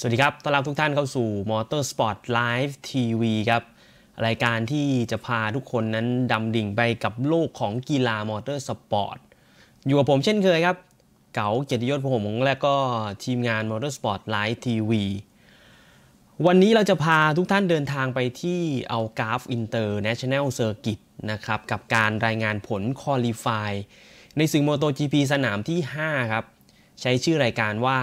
สวัสดีครับ ต้อนรับทุกท่านเข้าสู่ Motorsport Live TV ครับ รายการที่จะพาทุกคนนั้นดำดิ่งไปกับโลกของกีฬามอเตอร์สปอร์ต อยู่กับผมเช่นเคยครับ เก๋าเกียรติยศผมงและก็ทีมงาน Motorsport Live TV วันนี้เราจะพาทุกท่านเดินทางไปที่ Algarve International Circuit นะครับ กับการรายงานผล qualify ในศึก MotoGP สนามที่ 5 ครับ ใช้ชื่อรายการว่า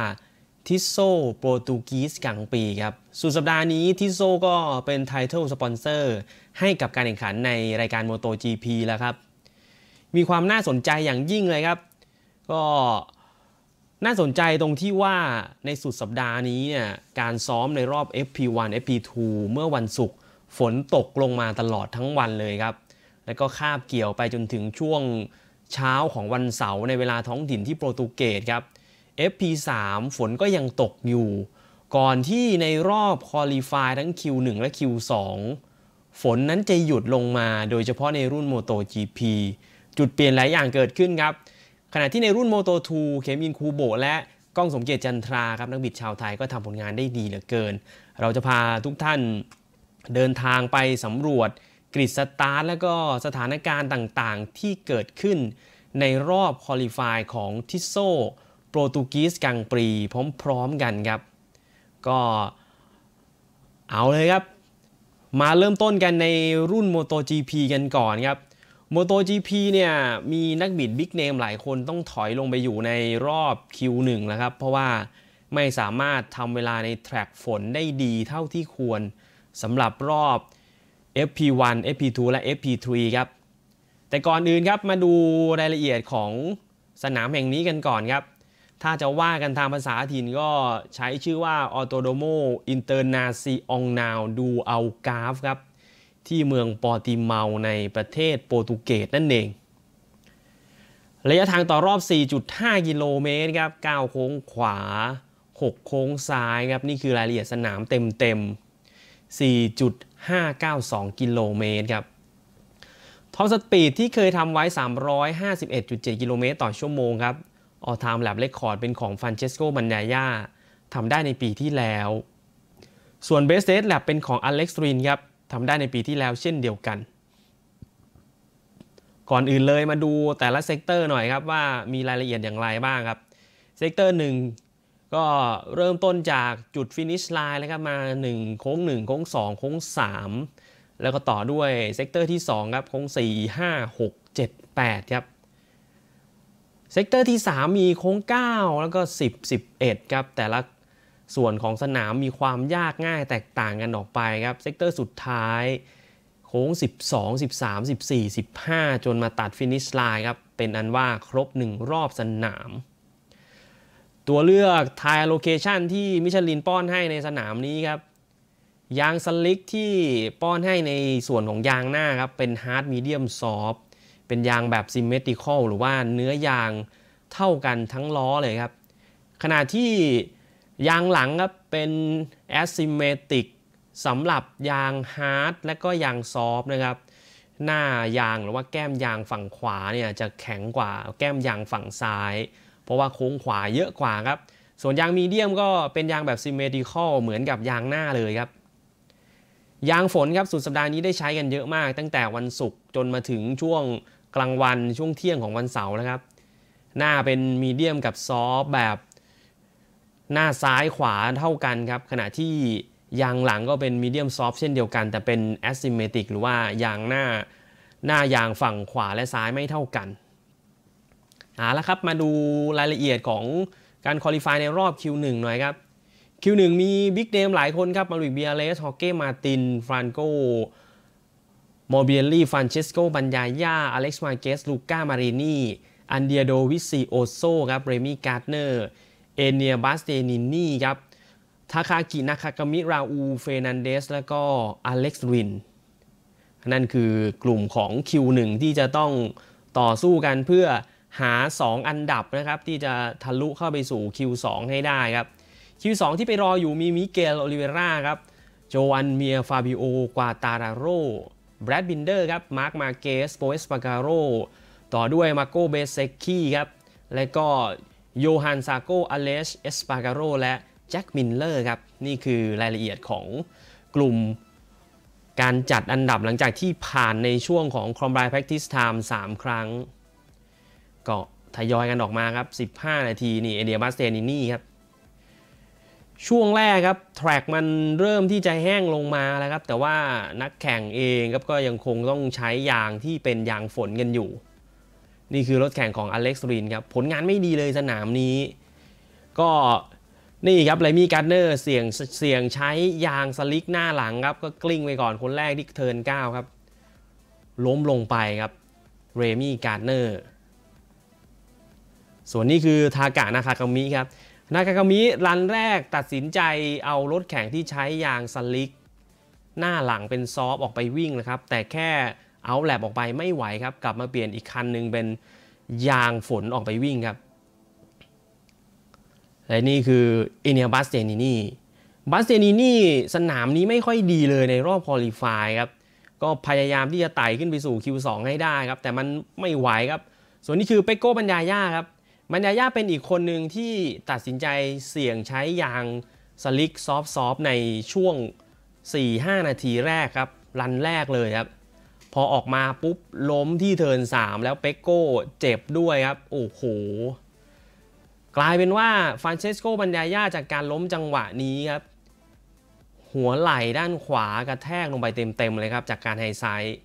Tissot Portuguese Grand Prix ครับสุดสัปดาห์นี้ Tissot ก็เป็น title sponsor ให้กับการแข่งขันในรายการ MotoGP แล้วครับ มีความน่าสนใจอย่างยิ่งเลยครับ ก็น่าสนใจตรงที่ว่าในสุดสัปดาห์นี้เนี่ยการซ้อมในรอบ FP1 FP2 เมื่อวันศุกร์ฝนตกลงมาตลอดทั้งวันเลยครับ แล้วก็คาบเกี่ยวไปจนถึงช่วงเช้าของวันเสาร์ในเวลาท้องถิ่นที่โปรตุเกสครับ FP3 ฝนก็ยังตกอยู่ ก่อนที่ในรอบคอลีฟายทั้ง Q1 และ Q2 ฝนนั้นจะหยุดลงมาโดยเฉพาะในรุ่น MotoGP จุดเปลี่ยนหลายอย่างเกิดขึ้นครับ ขณะที่ในรุ่น Moto2 เคมินคูโบและก้องสมเกียรติจันทราครับนักบิดชาวไทยก็ทำผลงานได้ดีเหลือเกิน เราจะพาทุกท่านเดินทางไปสำรวจกริดสตาร์ทและก็สถานการณ์ต่างๆ ที่เกิดขึ้นในรอบคอลิฟายของทิโซ ปรตุกีสกังปรีพร้อมๆกันครับ ก็เอาเลยครับ มาเริ่มต้นกันในรุ่น MotoGP กันก่อนครับ MotoGP เนี่ยมีนักบิดบิ๊กเนมหลายคนต้องถอยลงไปอยู่ในรอบ Q1 แล้วครับ เพราะว่าไม่สามารถทำเวลาในแทร็กฝนได้ดีเท่าที่ควรสำหรับรอบ FP1 FP2 และ FP3 ครับ แต่ก่อนอื่นครับมาดูรายละเอียดของสนามแห่งนี้กันก่อนครับ ถ้าจะว่ากันทางภาษาถิ่นก็ใช้ชื่อว่า Autodromo Internacional do Algarve ครับ ที่เมืองปอติเมาในประเทศโปรตุเกสนั่นเอง ระยะทางต่อรอบ 4.5 กิโลเมตรครับ 9 โค้งขวา 6 โค้งซ้ายครับ นี่คือรายละเอียดสนามเต็มๆ 4.592 กิโลเมตรครับ top speed ที่เคยทำไว้ 351.7 กิโลเมตรต่อชั่วโมงครับ all time lap record เป็นของฟรานเชสโกบัญญาย่าทำได้ในปีที่แล้ว ส่วนเบสเ t สแลบเป็นของอเล็กซ์รินครับทำได้ในปีที่แล้วเช่นเดียวกัน ก่อนอื่นเลยมาดูแต่ละ sector หน่อยครับว่ามีรายละเอียดอย่างไรบ้างครับ sector 1ก็เริ่มต้นจากจุด finish line แล้วครับมา 1 โค้ง 1 โค้ง 2 โค้ง 3 แล้วก็ต่อด้วย sector ที่ 2 ครับ โค้ง 4 5 6 7 8 ครับ sector ที่ 3 มีโค้ง 9 แล้วก็ 10 11 ครับ แต่ละส่วนของสนามมีความยากง่ายแตกต่างกันออกไปครับ sector สุดท้าย โค้ง 12 13 14 15 จนมาตัด finish line ครับ เป็นอันว่าครบ 1 รอบสนาม ตัวเลือก tyre allocation ที่มิชลินป้อนให้ในสนามนี้ครับ ยาง slick ที่ป้อนให้ในส่วนของยางหน้าครับ เป็น hard medium soft เป็นยางแบบ symmetrical หรือว่าเนื้อยางเท่ากันทั้งล้อเลยครับ ขณะที่ยางหลังครับเป็น asymmetric สำหรับยางฮาร์ดและก็ยางซอฟนะครับ หน้ายางหรือว่าแก้มยางฝั่งขวาเนี่ยจะแข็งกว่าแก้มยางฝั่งซ้าย เพราะว่าโค้งขวาเยอะกว่าครับ ส่วนยางมีเดียมก็เป็นยางแบบ symmetrical เหมือนกับยางหน้าเลยครับยางฝนครับสุดสัปดาห์นี้ได้ใช้กันเยอะมาก ตั้งแต่วันศุกร์จนมาถึงช่วง กลางวันช่วงเที่ยงของวันเสาร์นะครับ หน้าเป็น medium กับ soft แบบหน้าซ้ายขวาเท่ากันครับ ขณะที่ยางหลังก็เป็น medium soft เช่นเดียวกัน แต่เป็น asymmetric หรือว่ายางหน้าหน้ายางฝั่งขวาและซ้ายไม่เท่ากันเอาละครับมาดูรายละเอียดของการ qualify ในรอบ Q1 หน่อยครับ Q1 มี big name หลายคนครับมาเวริกบีญาเลสฮอร์เก้มาร์ตินฟรังโก มอร์บิเดลลีฟรานเชสโกบัญญาย่าอเล็กซ์มาร์เกซลูก้ามารินีอันเดรียโดวิซิโอโซครับเรมี่การ์ดเนอร์เอเนียบัสติอานินีครับทาคากินาคากามิราอูลเฟร์นันเดซ แล้วก็อเล็กซ์รินนั่นคือกลุ่มของ Q1 ที่จะต้องต่อสู้กันเพื่อหา 2 อันดับนะครับ ที่จะทะลุเข้าไปสู่ Q2 ให้ได้ครับ Q2 ที่ไปรออยู่มีมิเกลโอลิเวราครับ โจอันเมียร์ฟาบิโอกวาร์ตาราโร แบรดบินเดอร์ครับมาร์คมาร์เกซโปลเอสปาร์กาโรต่อด้วยมาร์โกเบซเซกกี้ครับและก็โยฮันซาร์โกอเลชเอสปาร์กาโรและแจ็คมิลเลอร์ครับนี่คือรายละเอียดของกลุ่มการจัดอันดับหลังจากที่ผ่านในช่วงของ Combine Practice Time 3 ครั้ง ก็ทยอยกันออกมาครับ 15 นาทีนี่เอเนียบัสติอานินี่ครับ ช่วงแรกครับ track มันเริ่มที่จะแห้งลงมาแล้วครับ แต่ว่านักแข่งเองครับก็ยังคงต้องใช้ยางที่เป็นยางฝนกันอยู่ นี่คือรถแข่งของอเล็กซ์รินครับ ผลงานไม่ดีเลยสนามนี้ ก็นี่ครับเรมี่การ์ดเนอร์เสี่ยงเสี่ยงใช้ยาง slick หน้าหลังครับ ก็กลิ้งไปก่อนคนแรกที่ turn 9ครับ ล้มลงไปครับเรมี่การ์ดเนอร์ส่วนนี้คือทากะนาคากามิครับ นาคาคามิรันแรกตัดสินใจเอารถแข่งที่ใช้ยางสลิก หน้าหลังเป็นซอฟออกไปวิ่งนะครับ แต่แค่เอาแลบออกไปไม่ไหวครับ กลับมาเปลี่ยนอีกคันหนึ่งเป็นยางฝนออกไปวิ่งครับ และนี่คือเอเนียบัสเตนินีบัสเตนินีสนามนี้ไม่ค่อยดีเลยในรอบคอลิฟายครับ ก็พยายามที่จะไต่ขึ้นไปสู่ Q2 ให้ได้ครับ แต่มันไม่ไหวครับ ส่วนนี้คือเปโก้บัญญาย่าครับ บัญญาย่าเป็นอีกคนหนึ่งที่ตัดสินใจเสี่ยงใช้ยาง slick soft soft ในช่วง 4-5 นาทีแรกครับ run แรกเลยครับ พอออกมาปุ๊บล้มที่ turn 3 แล้วเปโก้เจ็บด้วยครับ โอ้โห กลายเป็นว่าฟรานเชสโกบัญญาย่าจากการล้มจังหวะนี้ครับ หัวไหล่ด้านขวากระแทกลงไปเต็มๆเลยครับ จากการ high side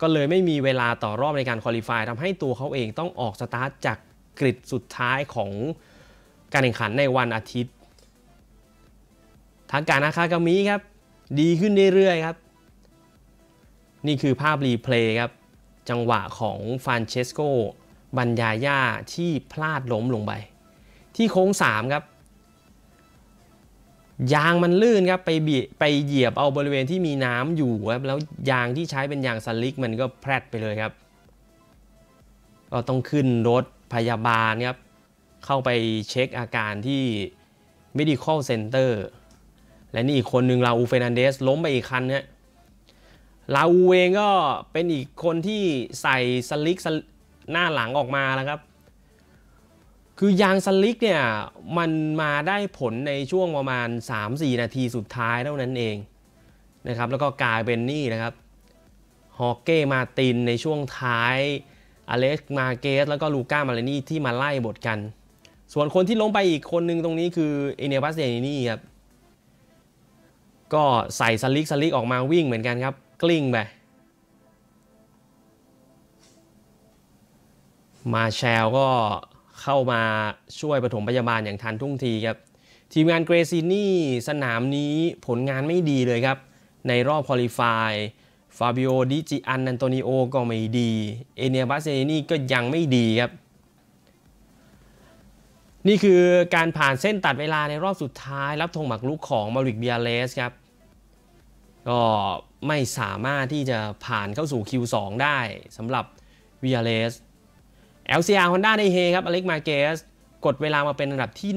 ก็เลยไม่มีเวลาต่อรอบในการ qualify ทำให้ตัวเขาเองต้องออกสตาร์ทจาก grid สุดท้ายของการแข่งขันในวันอาทิตย์ ทางการอาคากามิครับ ดีขึ้นเรื่อยๆครับ นี่คือภาพ replay ครับ จังหวะของฟรานเชสโกบัญญาย่าที่พลาดล้มลงไป ที่โค้ง 3 ครับ ยางมันลื่นครับไปเบียดไปเหยียบเอาบริเวณที่มีน้ำอยู่ครับแล้วยางที่ใช้เป็นยางสลิกมันก็แพรดไปเลยครับ ก็ต้องขึ้นรถ พยาบาลครับเข้าไปเช็คอาการที่ medical center และนี่อีกคนหนึ่งลาอูเฟนันเดสล้มไปอีกคันเนี่ยลาอูเองก็เป็นอีกคนที่ใส่สลิกหน้าหลังออกมาแล้วครับ คือยางสลิกเนี่ยมันมาได้ผลในช่วงประมาณ 3-4 นาทีสุดท้ายเท่านั้นเองนะครับแล้วก็กลายเป็นนี่นะครับฮอเก้มาตินในช่วงท้าย อเล็กมาเกสแล้วก็ลูก้ามาเลนี่ที่มาไล่บทกัน ส่วนคนที่ล้มไปอีกคนนึงตรงนี้คือเอเนบัสเดนี่ครับ ก็ใส่สลิกสลิกออกมาวิ่งเหมือนกันครับ กลิ้งไป มาแชลก็เข้ามาช่วยปฐมพยาบาลอย่างทันท่วงทีครับ ทีมงานเกรซินี่สนามนี้ผลงานไม่ดีเลยครับ ในรอบ qualify ฟาบิโอดิจิอันอันโตนิโอก็ไม่ดี เอเนียบาสเตียนินี่ก็ยังไม่ดีครับ นี่คือการผ่านเส้นตัดเวลาในรอบสุดท้าย รับธงหมากรุกของมาเวริกบีญาเลสครับ ก็ไม่สามารถที่จะผ่านเข้าสู่ Q2 ได้สำหรับบีญาเลส LCR Honda ไม่เฮครับอเล็กมาร์เกสกดเวลามาเป็นอันดับที่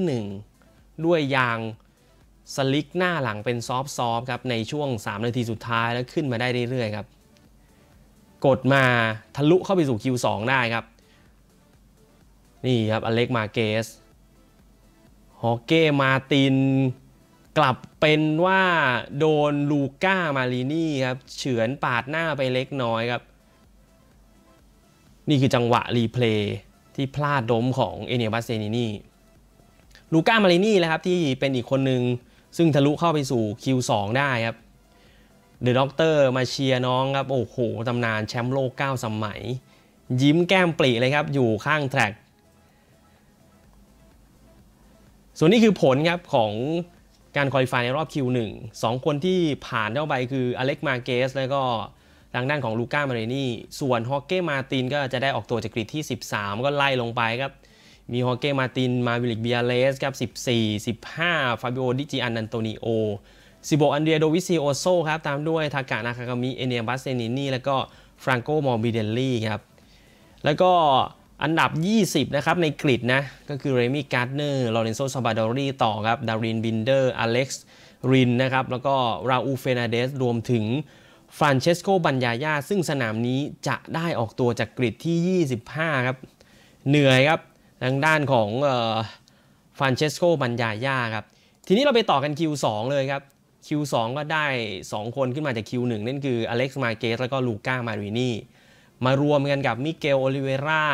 1 ด้วยยาง slick หน้าหลังเป็น soft soft ครับในช่วง 3 นาทีสุดท้ายแล้วขึ้นมาได้เรื่อยๆครับ กดมาทะลุเข้าไปสู่ Q2 ได้ครับ นี่ครับอเล็กมาร์เกสฮอร์เก้มาร์ตินกลับเป็นว่าโดนลูก้ามารินี่ครับ เฉือนปาดหน้าไปเล็กน้อยครับ นี่คือจังหวะ replay ที่พลาดล้มของเอเนียบาสเตียนินี่ลูก้ามารินี่แหละครับที่เป็นอีกคนหนึ่ง ซึ่งทะลุเข้าไปสู่ Q2 ได้ครับ The Doctor มาเชียร์น้องครับ โอ้โหตำนานแชมป์โลก 9 สมัย ยิ้มแก้มปริเลยครับ อยู่ข้าง trackส่วนนี้คือผลครับของการ qualify ในรอบ Q1 2 คนที่ผ่านเข้าไปคืออเล็กมาร์เกสแล้วก็ทางด้านของลูก้ามารินี่ ส่วนฮอกเก้มาตินก็จะได้ออกตัวจาก grid ที่ 13 ก็ไล่ลงไปครับ มีฮอร์เก้มาร์ติน มาวิลิกเบียเลสครับ 14 15 ฟาบิโอ ดิจิอันอันโตนิโอ 16 อันเดรียโดวิซิโอโซครับ ตามด้วยทากานาคากามิ เอเนียบาสเตียนินี่ แล้วก็ฟรังโกมอร์บิเดลลี่ครับ แล้วก็อันดับ 20 นะครับ ใน grid นะ ก็คือเรมี่การ์ดเนอร์ ลอเรนโซซาวาดอรีต่อครับ แดร์ริน บินเดอร์ อเล็กซ์ รินนะครับ แล้วก็ราอูลเฟอร์นันเดซ รวมถึงฟรานเชสโก บัญญาญา ซึ่งสนามนี้จะได้ออกตัวจาก grid ที่ 25 ครับ เหนื่อยครับ ทางด้านของฟรานเชสโกบัญญาญาครับ ทีนี้เราไปต่อกัน Q2 เลยครับ Q2 ก็ได้ 2 คนขึ้นมาจาก Q1 นั่นคืออเล็กซ์มาร์เกสแล้วก็ลูก้ามารินีมารวมกันกับมิเกลโอลิเวรา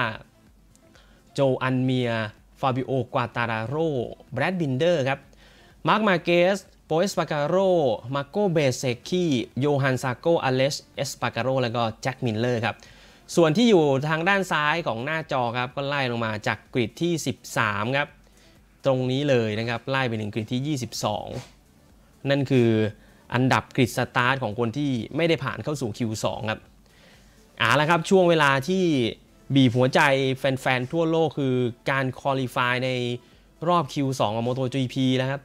โจอันเมียร์ ฟาบิโอกวาตาราโร่แบรดบินเดอร์ครับมาร์คมาร์เกสโปลเอสปาร์กาโรมาร์โกเบเซคคีโยฮันซาร์โกอเลชเอสปาร์กาโรแล้วก็แจ็คมิลเลอร์ครับ ส่วนที่อยู่ทางด้านซ้ายของหน้าจอครับก็ไล่ลงมาจาก grid ที่ 13 ครับ ตรงนี้เลยนะครับไล่ไปถึง grid ที่ 22 นั่นคืออันดับ grid start ของคนที่ไม่ได้ผ่านเข้าสู่ Q2 ครับอ่าแล้วครับช่วงเวลาที่บีบหัวใจแฟนๆ ทั่วโลกคือการ qualify ในรอบ Q2 ของ MotoGP แล้วครับ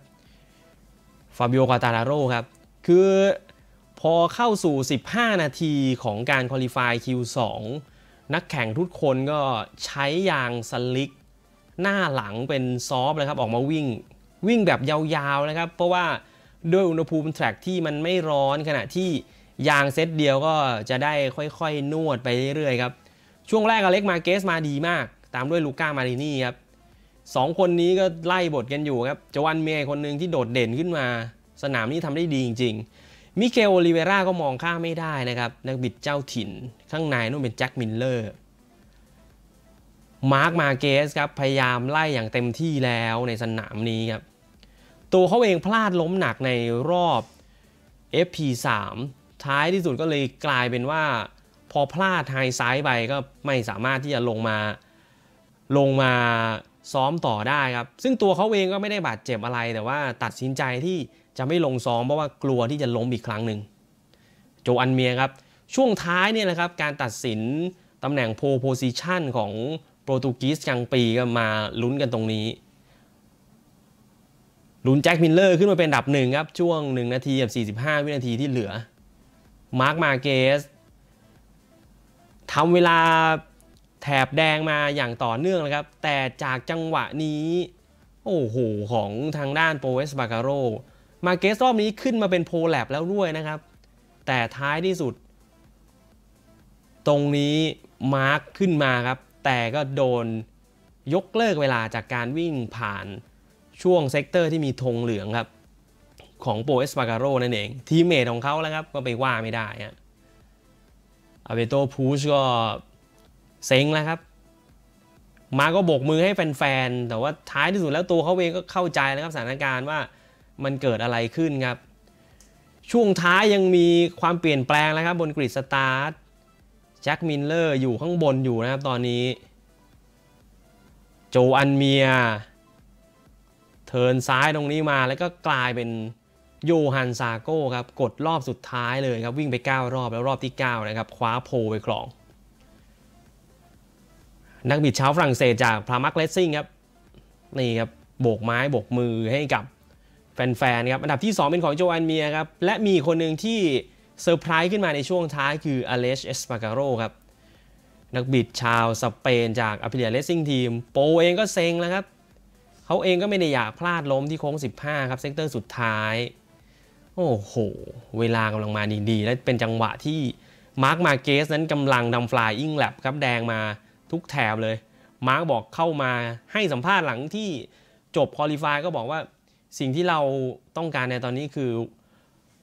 ฟาบิโอกวาตาราโร่ครับ คือ พอเข้าสู่ 15 นาทีของการ qualify Q2 นักแข่งทุกคนก็ใช้ยาง slick หน้าหลังเป็น soft นะครับ ออกมาวิ่ง วิ่งแบบยาวๆนะครับ เพราะว่าด้วยอุณหภูมิ track ที่มันไม่ร้อนขณะที่ยางเซตเดียวก็จะได้ค่อยๆ นวดไปเรื่อยๆครับ ช่วงแรกอเล็กมาร์เกสมาดีมาก ตามด้วยลูก้ามารินี่ครับสองคนนี้ก็ไล่บดกันอยู่ครับโจอันเมียร์คนหนึ่งที่โดดเด่นขึ้นมา สนามนี้ทำได้ดีจริง ๆ มิเกลโอลิเวราก็มองข้ามไม่ได้นะครับ นักบิดเจ้าถิ่นข้างในนู่นเป็นแจ็คมิลเลอร์มาร์คมาร์เกสครับพยายามไล่อย่างเต็มที่แล้วในสนามนี้ครับ ตัวเขาเองพลาดล้มหนักในรอบ FP3 ท้ายที่สุดก็เลยกลายเป็นว่า พอพลาด high side ไปก็ไม่สามารถที่จะลงมาลงมาซ้อมต่อได้ครับ ซึ่งตัวเขาเองก็ไม่ได้บาดเจ็บอะไรแต่ว่าตัดสินใจที่ จะไม่ลงซ้อมเพราะว่ากลัวที่จะล้มอีกครั้งหนึ่งโจอันเมียร์ครับ ช่วงท้ายเนี่ยนะครับการตัดสินตำแหน่งโพโพซิชันของโปรตุกีสกรังด์ปรีซ์ก็มาลุ้นกันตรงนี้ลุ้นแจ็คมิลเลอร์ขึ้นมาเป็นอันดับหนึ่งครับ ช่วง 1 นาทีกับ45 วินาทีที่เหลือ มาร์คมาร์เกสทำเวลาแถบแดงมาอย่างต่อเนื่องนะครับ แต่จากจังหวะนี้ โอ้โห ของทางด้านโปลเอสปาร์กาโร มาร์เกสรอบนี้ขึ้นมาเป็น pole lap แล้วด้วยนะครับ แต่ท้ายที่สุด ตรงนี้มาร์คขึ้นมาครับ แต่ก็โดนยกเลิกเวลาจากการวิ่งผ่านช่วง sector ที่มีธงเหลืองครับ ของโปลเอสปาร์กาโรนั่นเอง teammate ของเขาแล้วครับ ก็ไปว่าไม่ได้ฮะอัลแบร์โตปูชก็เซ็งแล้วครับ มาร์คก็โบกมือให้แฟนๆ แต่ว่าท้ายที่สุดแล้วตัวเขาเองก็เข้าใจนะครับสถานการณ์ว่า มันเกิดอะไรขึ้นครับ ช่วงท้ายยังมีความเปลี่ยนแปลงแล้วครับบน grid start แจ็คมิลเลอร์อยู่ข้างบนอยู่นะครับตอนนี้ โจอันเมียร์ เทินซ้ายตรงนี้มาแล้วก็กลายเป็นโยฮันซาโก้ครับกดรอบสุดท้ายเลยครับวิ่งไป 9 รอบแล้วรอบที่ 9 นะครับ คว้า pole ไปครอง นักบิดชาวฝรั่งเศสจาก Pramac Racing ครับ นี่ครับ โบกไม้ โบกมือให้กับ แฟนๆครับอันดับที่ 2 เป็นของโจอันเมียร์ครับ และมีคนหนึ่งที่เซอร์ไพรส์ขึ้นมาในช่วงท้ายคืออเลชเอสปาร์กาโรครับ นักบิดชาวสเปนจากอ p ิเลียเลสซิ่งทีมโปเองก็เซ็งแล้วครับ เขาเองก็ไม่ได้อยากพลาดล้มที่โค้ง 15 ครับ sector สุดท้าย โอ้โห เวลากำลังมาดีๆ และเป็นจังหวะที่มาร์คมาร์เกซนั้นกำลังทำ flying lap ครับแดงมาทุกแถบเลย มาร์คบอกเข้ามาให้สัมภาษณ์หลังที่จบ qualify ก็บอกว่า สิ่งที่เราต้องการในตอนนี้คือ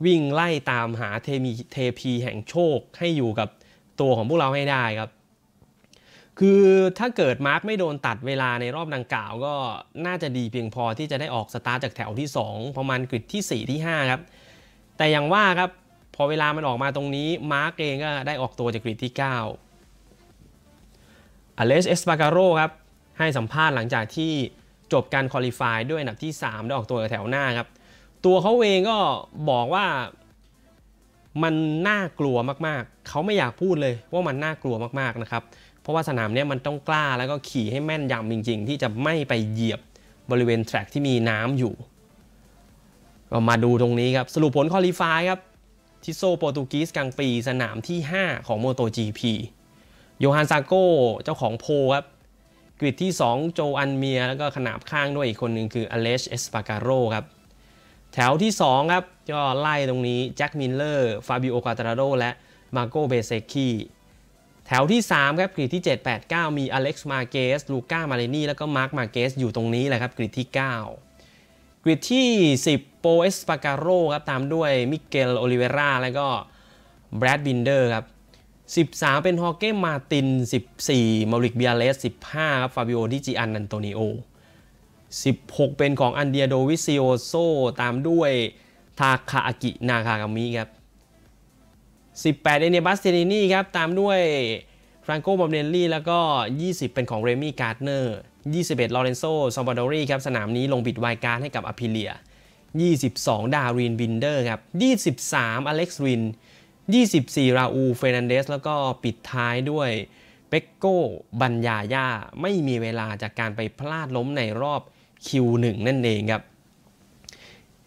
วิ่งไล่ตามหาเทมีเทพีแห่งโชคให้อยู่กับตัวของพวกเราให้ได้ครับ คือถ้าเกิดมาร์คไม่โดนตัดเวลาในรอบดังกล่าวก็น่าจะดีเพียงพอที่จะได้ออกสตาร์ทจากแถวที่ 2 ประมาณ grid ที่ 4 ที่ 5 ครับ แต่อย่างว่าครับ พอเวลามันออกมาตรงนี้มาร์คเองก็ได้ออกตัวจาก grid ที่ 9อเลชเอสปาร์กาโรครับให้สัมภาษณ์หลังจากที่ จบการ qualify ด้วยอันดับที่ 3 ได้ออกตัวแถวหน้าครับ ตัวเขาเองก็บอกว่ามันน่ากลัวมากๆ เขาไม่อยากพูดเลยว่ามันน่ากลัวมากๆนะครับ เพราะว่าสนามนี้มันต้องกล้าแล้วก็ขี่ให้แม่นยำจริง ๆ ที่จะไม่ไปเหยียบบริเวณ track ที่มีน้ำอยู่ก็มาดูตรงนี้ครับ สรุปผล qualify ครับ Tissot Portuguese Grand Prix สนามที่ 5 ของ MotoGP โยฮันซาโก้เจ้าของ pole ครับ grid ที่ 2 โจอันเมียร์ แล้วก็ขนาบข้างด้วยอีกคนหนึ่งคืออเลชเอสปาร์กาโรครับ แถวที่ 2 ครับ ก็ไล่ตรงนี้แจ็คมิลเลอร์ฟาบิโอกวาร์ตาราโรและมาร์โกเบซเซคคีแถวที่ 3 ครับ grid ที่ 7 8 9 มีอเล็กซ์มาร์เกซลูก้ามารินี่แล้วก็มาร์คมาร์เกซอยู่ตรงนี้แหละครับ grid ที่ 9 grid ที่ 10 โปลเอสปาร์กาโรครับตามด้วยมิเกลโอลิเวราแล้วก็แบรดบินเดอร์ครับ 13 เป็นฮอร์เก้มาร์ติน 14มาเวริกบีญาเลส 15 ครับฟาบิโอดิจิอันนันโตนิโอ 16 เป็นของอันเดรียโดวิซิโอโซตามด้วยทาคาอากินาคากามิครับ 18 เอเนียบาสเตียนินีครับ ตามด้วยฟรานโกมอร์บิเดลลี่ แล้วก็ 20 เป็นของเรมี่การ์ดเนอร์ 21 ลอเรนโซซาวาโดรีครับ สนามนี้ลงบิด wildcard ให้กับ Aprilia 22 ดารินบินเดอร์ครับ 23 อเล็กซ์รินส์ 24 ราอูลเฟอร์นันเดซแล้วก็ปิดท้ายด้วยเปกโกบัญญาย่าไม่มีเวลาจากการไปพลาดล้มในรอบ Q1 นั่นเองครับ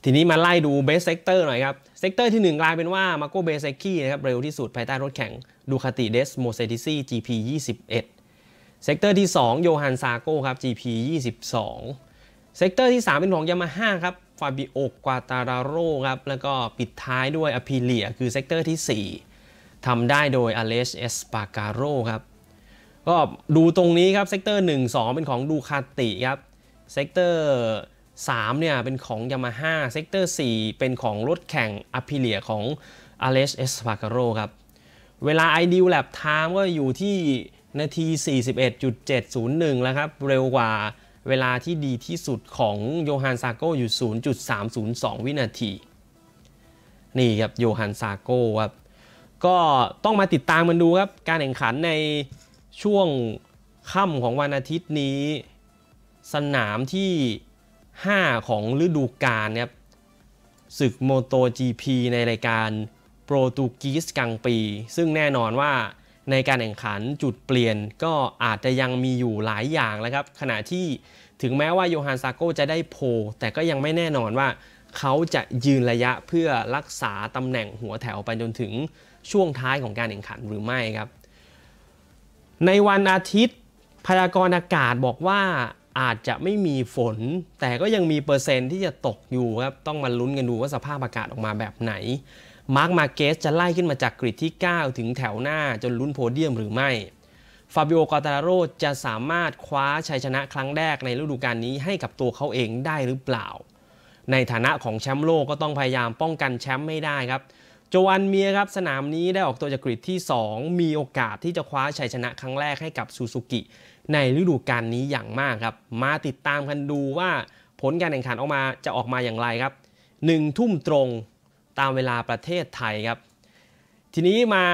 ทีนี้มาไล่ดู best sector หน่อยครับ sector ที่ 1 กลายเป็นว่ามาร์โกเบซเซคคีนะครับเร็วที่สุดภายใต้รถแข่งDucati Desmosedici GP 21 sector ที่ 2 โยฮันซาโกครับ GP 22 sector ที่ 3 เป็นของยามาฮ่าครับ ฟาบิโอกวาร์ตาราโรครับ แล้วก็ปิดท้ายด้วย Aprilia คือ sector ที่ 4ทำได้โดยอเลชเอสปาร์กาโรครับ ก็ดูตรงนี้ครับ sector 1 2 เป็นของ Ducati ครับ sector 3เนี่ยเป็นของ Yamaha sector 4 เป็นของรถแข่ง Aprilia ของอเลชเอสปาร์กาโรครับ เวลา Ideal Lap Time ก็อยู่ที่นาที 41.701 แล้วครับ เร็วกว่า เวลาที่ดีที่สุดของโยฮันซาโกอยู่ 0.302 วินาที นี่ครับโยฮันซาโกครับ ก็ต้องมาติดตามมันดูครับ การแข่งขันในช่วงค่ำของวันอาทิตย์นี้ สนามที่ 5 ของฤดูกาลครับศึกโมโต GP ในรายการโปรตุกีสกลางปี ซึ่งแน่นอนว่า ในการแข่งขันจุดเปลี่ยนก็อาจจะยังมีอยู่หลายอย่างแล้วครับขณะที่ถึงแม้ว่าโยฮันซาโกจะได้โพแต่ก็ยังไม่แน่นอนว่าเขาจะยืนระยะเพื่อรักษาตำแหน่งหัวแถวไปจนถึงช่วงท้ายของการแข่งขันหรือไม่ครับ ในวันอาทิตย์พยากรณ์อากาศบอกว่าอาจจะไม่มีฝน แต่ก็ยังมีเปอร์เซ็นต์ที่จะตกอยู่ครับ ต้องมาลุ้นกันดูว่าสภาพอากาศออกมาแบบไหน มาร์คมาร์เกซจะไล่ขึ้นมาจาก grid ที่ 9 ถึงแถวหน้าจนลุ้นโพเดียมหรือไม่ ฟาบิโอกวาร์ตาราโรจะสามารถคว้าชัยชนะครั้งแรกในฤดูกาลนี้ให้กับตัวเขาเองได้หรือเปล่า ในฐานะของแชมป์โลกก็ต้องพยายามป้องกันแชมป์ให้ได้ครับ โจอันเมียร์ครับสนามนี้ได้ออกตัวจาก grid ที่ 2 มีโอกาสที่จะคว้าชัยชนะครั้งแรกให้กับ Suzukiในฤดูกาลนี้อย่างมากครับ มาติดตามกันดูว่าผลการแข่งขันออกมาจะออกมาอย่างไรครับ1ทุ่มตรง ตามเวลาประเทศไทยครับ ทีนี้มา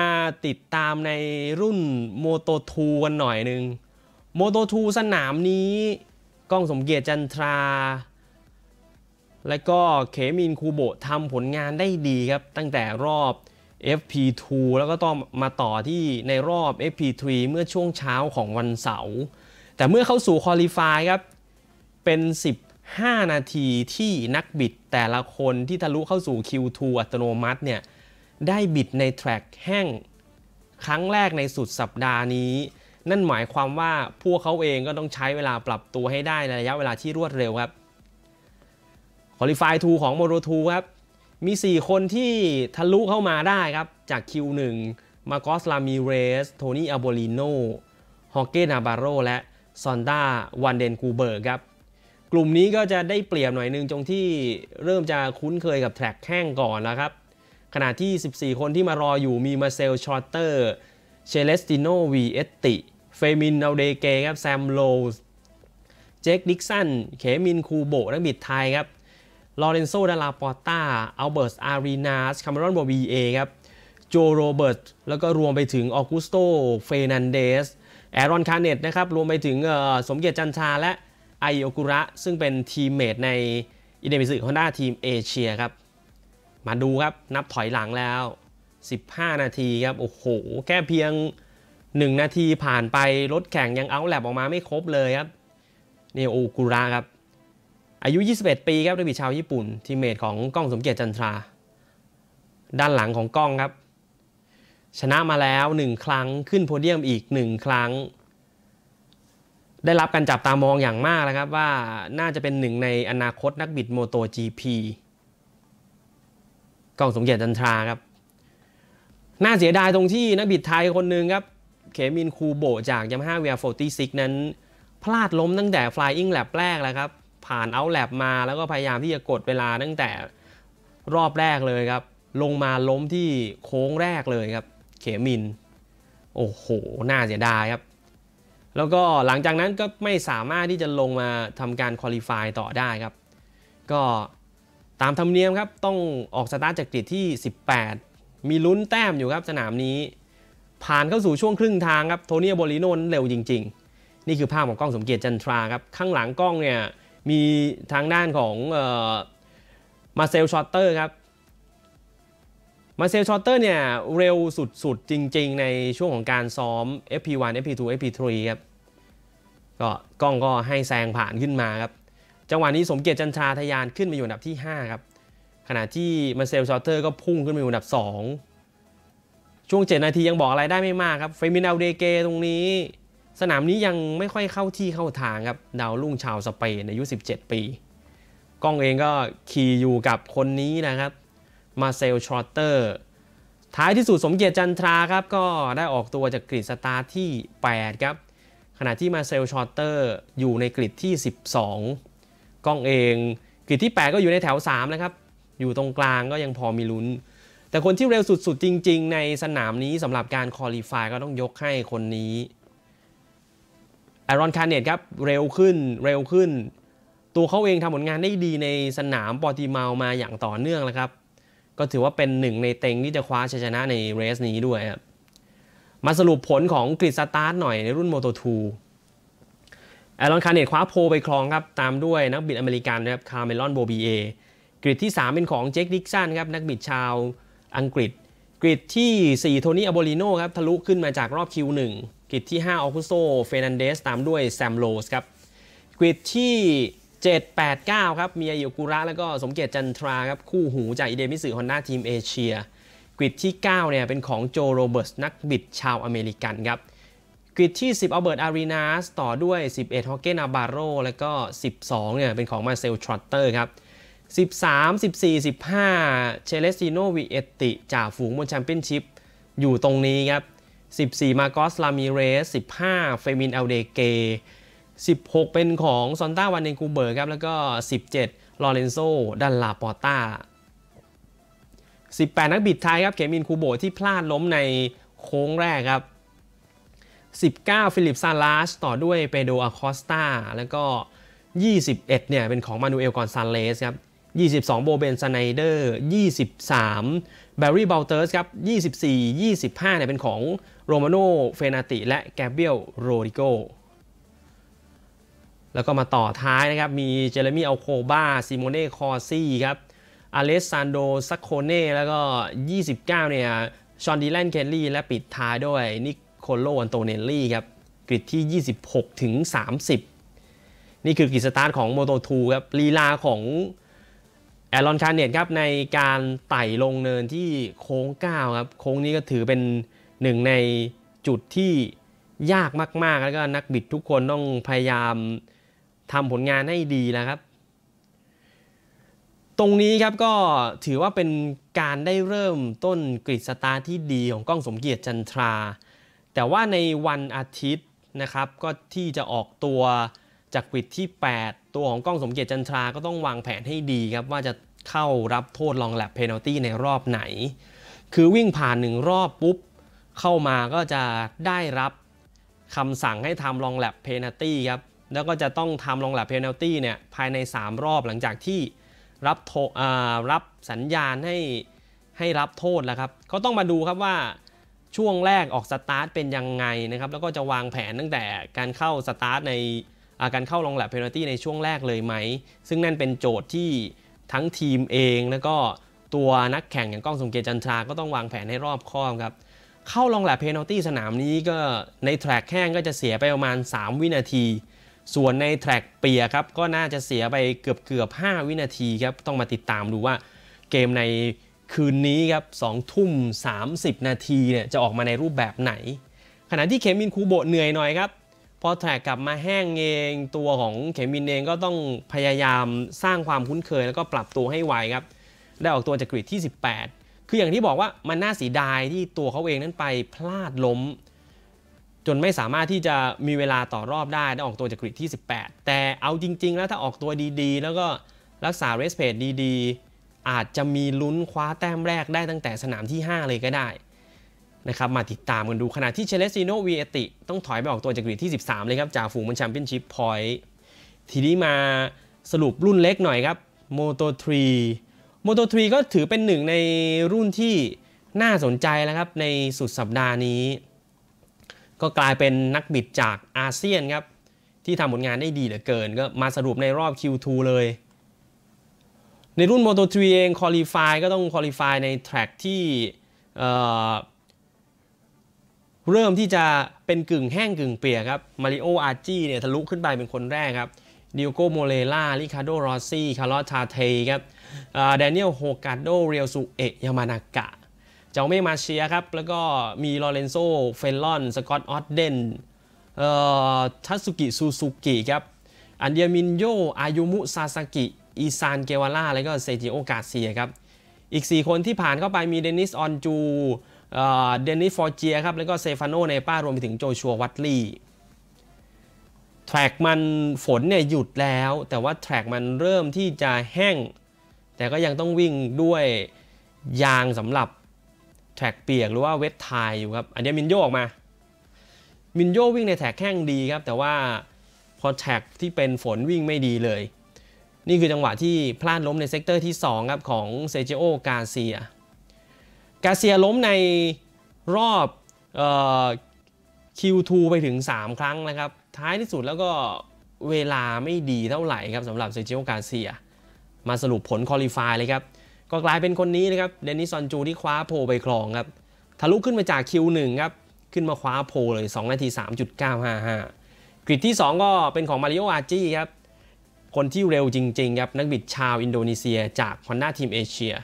ติดตามในรุ่นโมโตทูกันหน่อยหนึ่งโมโตทูสนามนี้ก้องสมเกียรติจันทรา และก็เขมินคูโบทำผลงานได้ดีครับ ตั้งแต่รอบ FP2 แล้วก็ต้องมาต่อที่ในรอบ FP3 เมื่อช่วงเช้าของวันเสาร์แต่เมื่อเข้าสู่คอลี่ฟายครับ เป็น 5 นาทีที่นักบิดแต่ละคนที่ทะลุเข้าสู่ Q2 อัตโนมัติเนี่ยได้บิดในแทร็กแห้งครั้งแรกในสุดสัปดาห์นี้ นั่นหมายความว่าพวกเขาเองก็ต้องใช้เวลาปรับตัวให้ได้ในระยะเวลาที่รวดเร็วครับคอลี่ฟาย2ของโมโ o 2ครับ มี 4 คนที่ทะลุเข้ามาได้ครับ จาก Q1 มาร์กอสรามิเรซ โทนี่อาร์โบลิโน ฮอร์เกนาวาร์โร และซอนต้าแวนเดนกูร์เบิร์กครับ กลุ่มนี้ก็จะได้เปรียบหน่อยนึงตรงที่เริ่มจะคุ้นเคยกับ track แห้งก่อนแล้วครับ ขณะที่ 14 คนที่มารออยู่มีมาร์เซลชรอตเตอร์เชเลสติโนวิเอตติเฟร์มินอัลเดเกร์ครับแซมโลว์สเจคดิกสันเขมินทร์คูโบะนักบิดไทยครับลอเรนโซดัลลาปอร์ต้าอัลเบิร์ตอารีนาสคาเมรอนโบบิเยร์ครับโจโรเบิร์ตส์แล้วก็รวมไปถึงออกุสโตเฟอร์นันเดซแอรอนคาเน็ตนะครับ รวมไปถึงสมเกียรติจันทราและ ไอโอกูระ ซึ่งเป็น teammate ใน Idemitsu Honda Team Asia ครับ มาดูครับนับถอยหลังแล้ว 15 นาทีครับ โอ้โห แค่เพียง 1 นาทีผ่านไป รถแข่งยังเอาแลบออกมาไม่ครบเลยครับเนโอกุระครับ อายุ 21 ปีครับนักบิชาวญี่ปุ่น ทีมเมทของก้องสมเกียรติจันทรา ด้านหลังของก้องครับ ชนะมาแล้ว 1 ครั้งขึ้นโพเดียมอีก 1 ครั้ง ได้รับการจับตามองอย่างมากนะครับว่าน่าจะเป็นหนึ่งในอนาคตนักบิดโมโต GP ก้องสมเกียรติจันทราครับ น่าเสียดายตรงที่นักบิดไทยคนหนึ่งครับ เขมินท์ คูโบจากยามาฮ่า VR46 นั้น พลาดล้มตั้งแต่ Flying Lap แรกแล้วครับ ผ่าน out lap มาแล้วก็พยายามที่จะกดเวลาตั้งแต่รอบแรกเลยครับ ลงมาล้มที่โค้งแรกเลยครับ เขมินท์ โอ้โห น่าเสียดายครับ แล้วก็หลังจากนั้นก็ไม่สามารถที่จะลงมาทำการ qualify ต่อได้ครับ ก็ตามธรรมเนียมครับ ต้องออกสตาร์ทจากกริดที่ 18 มีลุ้นแต้มอยู่ครับสนามนี้ ผ่านเข้าสู่ช่วงครึ่งทางครับโทนี่โบลิโนนเร็วจริง ๆ นี่คือภาพของก้องสมเกียรติจันทราครับ ข้างหลังก้องเนี่ยมีทางด้านของมาร์เซล ชรอตเตอร์ครับ มาร์เซล ชรอตเตอร์เนี่ยเร็วสุดๆ จริงๆ ในช่วงของการซ้อม FP1 FP2 FP3 ครับก็ก้องก็ให้แซงผ่านขึ้นมาครับ จังหวะนี้สมเกียรติจันทราทยานขึ้นมาอยู่อันดับที่ 5 ครับ ขณะที่มาร์เซล ชรอตเตอร์ก็พุ่งขึ้นมาอยู่อันดับ 2 ช่วง 7 นาทียังบอกอะไรได้ไม่มากครับเฟมินาลเดเกตรงนี้ สนามนี้ยังไม่ค่อยเข้าที่เข้าทางครับ ดาวรุ่งชาวสเปนอายุ 17 ปี ก้องเองก็ขี่อยู่กับคนนี้นะครับ มาร์เซล ชรอตเตอร์ท้ายที่สุดสมเกียรติจันทราครับก็ได้ออกตัวจากกริดสตาร์ทที่ 8 ครับ ขณะที่มาร์เซล ชรอตเตอร์อยู่ในกริดที่ 12ก้องเองกริดที่ 8 ก็อยู่ในแถว 3 นะครับ อยู่ตรงกลางก็ยังพอมีลุ้น แต่คนที่เร็วสุดๆ จริง ๆ ในสนามนี้สำหรับการ qualify ก็ต้องยกให้คนนี้แอรอนคาเน็ตครับเร็วขึ้นเร็วขึ้น ตัวเขาเองทำผลงานได้ดีในสนามปอร์ติเมามาอย่างต่อเนื่องแล้วครับ ก็ถือว่าเป็นหนึ่งในเต็งที่จะคว้าชัยชนะใน race นี้ด้วยครับมาสรุปผลของกริดสตาร์ทหน่อยในรุ่น Moto2 แอรอนคาเน็ตคว้า pole ไปครองครับ ตามด้วยนักบิดอเมริกันนะครับคาเมรอนโบบิเยร์กริดที่ 3 เป็นของเจคดิกซันครับ นักบิดชาวอังกฤษ กริดที่ 4 โทนี่ อาร์โบลิโนครับ ทะลุขึ้นมาจากรอบ Q1กริดที่ 5 ออกุสโต เฟร์นานเดซ ตามด้วยแซมโลวส์ครับ กริดที่ 789 ครับมีไอ โอกุระแล้วก็สมเกียรติจันทราครับคู่หูจากอิเดมิตสึฮอนด้าทีมเอเชียกริดที่ 9 เนี่ยเป็นของโจโรเบิร์ตส์นักบิดชาวอเมริกันครับกริดที่ 10อัลเบิร์ตอารีนาสต่อด้วย 11ฮอร์เก นาวาร์โรแล้วก็ 12 เนี่ยเป็นของมาร์เซล ชรอตเตอร์ครับ13 14 15 เชเลสติโนวิเอตติจ่าฝูงบนแชมเปี้ยนชิพอยู่ตรงนี้ครับ 14 มาร์กอส รามิเรซ 15 เฟร์มิน อัลเดเกร์ 16 เป็นของซอนต้า ฟาน เดนกูร์เบิร์กครับ แล้วก็ 17 ลอเรนโซดัลลาปอร์ตา 18 นักบิดไทยครับ เขมินท์ คูโบที่พลาดล้มในโค้งแรกครับ 19 ฟิลิปซาลัชต่อด้วยเปโดร อาคอสตาแล้วก็ 21 เนี่ย เป็นของมานูเอลกอนซาเลสครับ22 โบเบนด์สไนเดอร์ 23 แบร์รี่เบลเตอร์สครับ 24 25 เนี่ย เป็นของโรมาโน เฟนาติ และกาเบรียล โรดริโก แล้วก็มาต่อท้ายนะครับ มีเจเรมี่อัลโคบาซิโมเน่คอร์ซี่ครับอเลสซานโดซักโคเน่แล้วก็ 29 เนี่ยฌอนดีแลนเคลลี่และปิดท้ายด้วยนิคโคโลอันโตเนลลี่ครับกริดที่ 26 ถึง 30 นี่คือกริดสตาร์ทของ Moto2 ครับลีลาของแอรอนคาเน็ตครับในการไต่ลงเนินที่โค้ง 9 ครับ โค้งนี้ก็ถือเป็นหนึ่งในจุดที่ยากมาก ๆ แล้วก็นักบิดทุกคนต้องพยายาม ทำผลงานให้ดีแล้วครับ ตรงนี้ครับก็ถือว่าเป็นการได้เริ่มต้นกริดสตาร์ทที่ดีของก้องสมเกียรติจันทรา แต่ว่าในวันอาทิตย์นะครับ ก็ที่จะออกตัวจากกริดที่ 8 ตัวของก้องสมเกียรติจันทราก็ต้องวางแผนให้ดีครับ ว่าจะเข้ารับโทษ long lap penalty ในรอบไหน คือวิ่งผ่านหนึ่งรอบปุ๊บ เข้ามาก็จะได้รับคำสั่งให้ทำ long lap penalty ครับ แล้วก็จะต้องทำ long lap penalty เนี่ยภายใน 3 รอบหลังจากที่รับโทษรับสัญญาณให้ให้รับโทษแล้วครับ ก็ต้องมาดูครับว่าช่วงแรกออกสตาร์ทเป็นยังไงนะครับ แล้วก็จะวางแผนตั้งแต่การเข้าสตาร์ทในการเข้า long lap penalty ในช่วงแรกเลยไหม ซึ่งนั่นเป็นโจทย์ที่ทั้งทีมเองแล้วก็ตัวนักแข่งอย่างก้องสมเกียรติจันทราก็ต้องวางแผนให้รอบคอบครับ เข้า long lap penalty สนามนี้ก็ใน track แห้งก็จะเสียไปประมาณ 3 วินาที ส่วนใน track เปียกครับก็น่าจะเสียไปเกือบเกือบ5วินาทีครับต้องมาติดตามดูว่าเกมในคืนนี้ครับ2ทุ่ม 30 นาทีเนี่ยจะออกมาในรูปแบบไหน ขณะที่เคมินคูโบเหนื่อยหน่อยครับพอแทร็กกลับมาแห้งเองตัวของเคมินเองก็ต้องพยายามสร้างความคุ้นเคยแล้วก็ปรับตัวให้ไวครับ ได้ออกตัวจากกริดที่ 18 คืออย่างที่บอกว่ามันน่าเสียดายที่ตัวเขาเองนั้นไปพลาดล้ม จนไม่สามารถที่จะมีเวลาต่อรอบได้ต้ออกตัวจากกริดที่ 18 แต่เอาจริง ๆ แล้วถ้าออกตัวดีๆ แล้วก็รักษาเรสเพดดีๆ อาจจะมีลุ้นคว้าแต้มแรกได้ตั้งแต่สนามที่ 5 เลยก็ได้นะครับมาติดตามกันดูขณะที่เชเลสติโนวิเอตติต้องถอยไปออกตัวจากกริดที่ 13 เลยครับจ่าฝูงบน championship point ทีนี้มาสรุปรุ่นเล็กหน่อยครับ Moto 3 Moto 3ก็ถือเป็นหนึ่งในรุ่นที่น่าสนใจแล้วครับในสุดสัปดาห์นี้ ก็กลายเป็นนักบิดจากอาเซียนครับ ที่ทำผลงานได้ดีเหลือเกิน ก็มาสรุปในรอบ Q2 เลย ในรุ่น Moto 3 เอง qualify ก็ต้อง qualify ใน track ที่เริ่มที่จะเป็นกึ่งแห้งกึ่งเปียกครับมาริโออาร์จีเนี่ยทะลุขึ้นไปเป็นคนแรกครับดิโอโกโมเรย์ราริคคาร์โดรอสซี่คาร์ลอสทาทายครับดานิเอลโฮลกาโดเรียวซูเอะยามานากะ เจาเมมาเซียครับ แล้วก็มีลอเรนโซ เฟลลอน สกอตออดเดนทัสุกิ ซูซูกิครับ อันเดียมินโย อายุมุ ซาสกิ อีซาน เกวาล่า แล้วก็เซจิโอกาเซียครับ อีก 4 คนที่ผ่านเข้าไปมีเดนิส ออนจู เดนิส ฟอร์เจียครับ แล้วก็เซฟานโน เนป้ารวมไปถึงโจชัว วัตลี track มันฝนเนี่ยหยุดแล้ว แต่ว่า track มันเริ่มที่จะแห้ง แต่ก็ยังต้องวิ่งด้วยยางสำหรับ track เปียกหรือว่า wet tyre อยู่ครับ อันเดียมินโยออกมา มินโยวิ่งใน track แห้งดีครับ แต่ว่าพอ track ที่เป็นฝนวิ่งไม่ดีเลย นี่คือจังหวะที่พลาดล้มใน sector ที่ 2 ครับของเซจิโอกาเซีย กาเซียล้มในรอบ Q2 ไปถึง 3 ครั้งนะครับ ท้ายที่สุดแล้วก็เวลาไม่ดีเท่าไหร่ครับสำหรับเซจิโอกาเซีย มาสรุปผล qualify เลยครับ ก็กลายเป็นคนนี้นะครับเดนิสซอนจูที่คว้า pole ไปครองครับทะลุขึ้นมาจากคิวหนึ่งครับขึ้นมาคว้า pole เลย 2 นาที 3.955 grid ที่ 2 ก็เป็นของมาริโออาจีครับคนที่เร็วจริงๆครับนักบิดชาวอินโดนีเซียจาก Honda Team Asia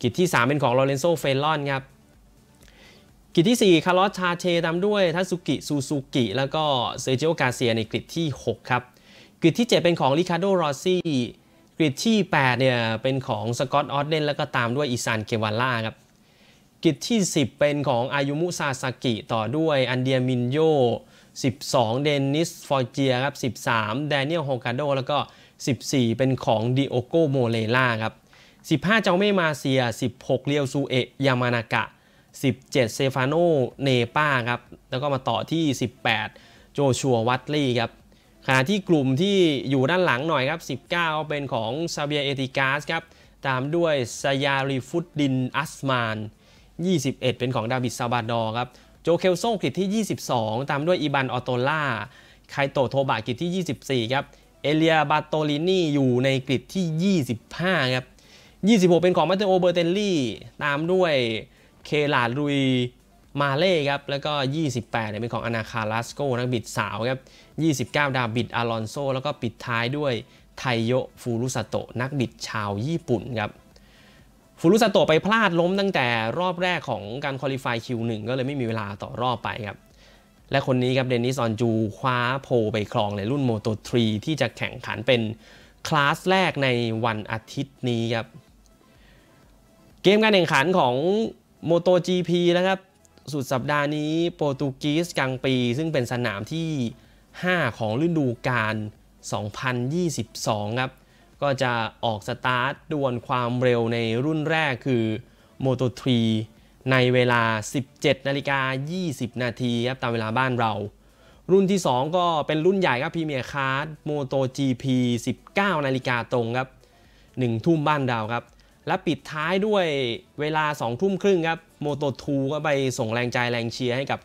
grid ที่ 3 เป็นของลอเรนโซเฟลลอนครับกิจที่ 4 คาร์ลอสชาเชตามด้วยทัสุกิซูซูกิแล้วก็เซอร์เจโอกาเซียใน grid ที่ 6 ครับgrid ที่ 7 เป็นของริคาร์โดรอซี่ grid ที่ 8 เนี่ย เป็นของสกอตต์ออดเดนแล้วก็ตามด้วยอิซานเกวาล่าครับกิจที่ 10 เป็นของอายุมุซาสกิต่อด้วยอันเดียมินโย 12 เดนิสฟอร์เจียครับ 13 แดเนียลโฮกาโด แล้วก็ 14 เป็นของดิโอโกโมเลล่าครับ 15 เจ้าเมมาเซีย 16 เรียวซูเอะยามานากะ 17 เซฟานโน เนป้าครับ แล้วก็มาต่อที่ 18 โจชัววัตลี่ครับ ขณะที่กลุ่มที่อยู่ด้านหลังหน่อยครับ 19 เป็นของซาเบียเอติกาสครับ ตามด้วยซายาริฟุตดินอัสมาน 21 เป็นของดาบิดซาบาดอครับ โจเคลโซกิจที่ 22 ตามด้วยอีบันออโตล่าไคโตโทบะกิจที่ 24 ครับ เอเลียบาโตลินีอยู่ใน grid ที่ 25 ครับ 26 เป็นของมาเตโอเบอร์เตลลี่ ตามด้วยเคลาดุย มาเล่ครับ แล้วก็ 28เนี่ยเป็นของอนาคาลัสโกนักบิดสาวครับ 29 ดาบิดอารอนโซ แล้วก็ปิดท้ายด้วยไทโยฟูรุสโตะนักบิดชาวญี่ปุ่นครับฟูรุสโตะไปพลาดล้มตั้งแต่รอบแรกของการ qualify คิวหนึ่งก็เลยไม่มีเวลาต่อรอบไปครับ และคนนี้ครับเดนิสออนจูคว้า pole ไปครองในรุ่น Moto3 ที่จะแข่งขันเป็นคลาสแรกในวันอาทิตย์นี้ครับ เกมการแข่งขันของ MotoGP นะครับ สุดสัปดาห์นี้ Portuguese Grand Prix ซึ่งเป็นสนามที่ 5 ของฤดูกาล 2022 ครับ ก็จะออกสตาร์ทดวลความเร็วในรุ่นแรกคือ Moto3 ในเวลา 17นาฬิกา20 นาทีครับ ตามเวลาบ้านเรา รุ่นที่ 2 ก็เป็นรุ่นใหญ่ครับ premier class MotoGP 19 นาฬิกาตรงครับ 1 ทุ่มบ้านเราครับ และปิดท้ายด้วยเวลา2ทุ่มครึ่งครับ Moto2 ก็ไปส่งแรงใจแรงเชียร์ให้กับ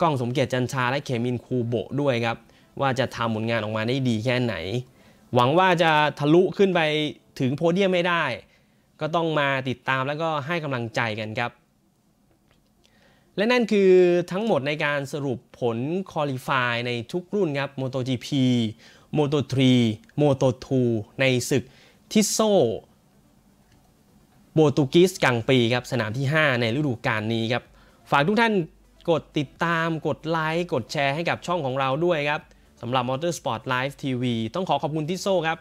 ก้องสมเกียรติจันทราและเขมินคูโบด้วยครับ ว่าจะทำผลงานออกมาได้ดีแค่ไหน หวังว่าจะทะลุขึ้นไปถึงโพเดียมไม่ได้ ก็ต้องมาติดตามแล้วก็ให้กำลังใจกันครับ และนั่นคือทั้งหมดในการสรุปผล qualify ในทุกรุ่นครับ MotoGP Moto3 Moto2 ในศึก Tissot Portuguese Grand Prix ครับสนามที่ 5 ในฤดูกาลนี้ครับฝากทุกท่านกดติดตามกดไลค์กดแชร์ให้กับช่องของเราด้วยครับสำหรับ Motorsport Live TV ต้องขอขอบคุณ Tissot ครับ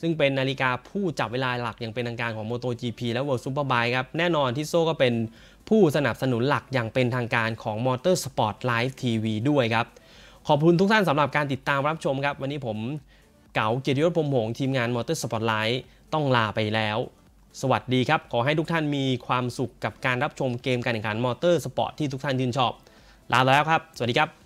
ซึ่งเป็นนาฬิกาผู้จับเวลาหลักอย่างเป็นทางการของ MotoGP และ World Superbike ครับ แน่นอน Tissot ก็เป็นผู้สนับสนุนหลักอย่างเป็นทางการของ Motorsport Live TV ด้วยครับ ขอบคุณทุกท่านสำหรับการติดตามรับชมครับ วันนี้ผมเก๋าเกียรติยศพรหมหงทีมงาน Motorsport Live ต้องลาไปแล้ว สวัสดีครับ ขอให้ทุกท่านมีความสุขกับการรับชมเกมการแข่งขันมอเตอร์สปอร์ตที่ทุกท่านชื่นชอบ ลาแล้วครับ สวัสดีครับ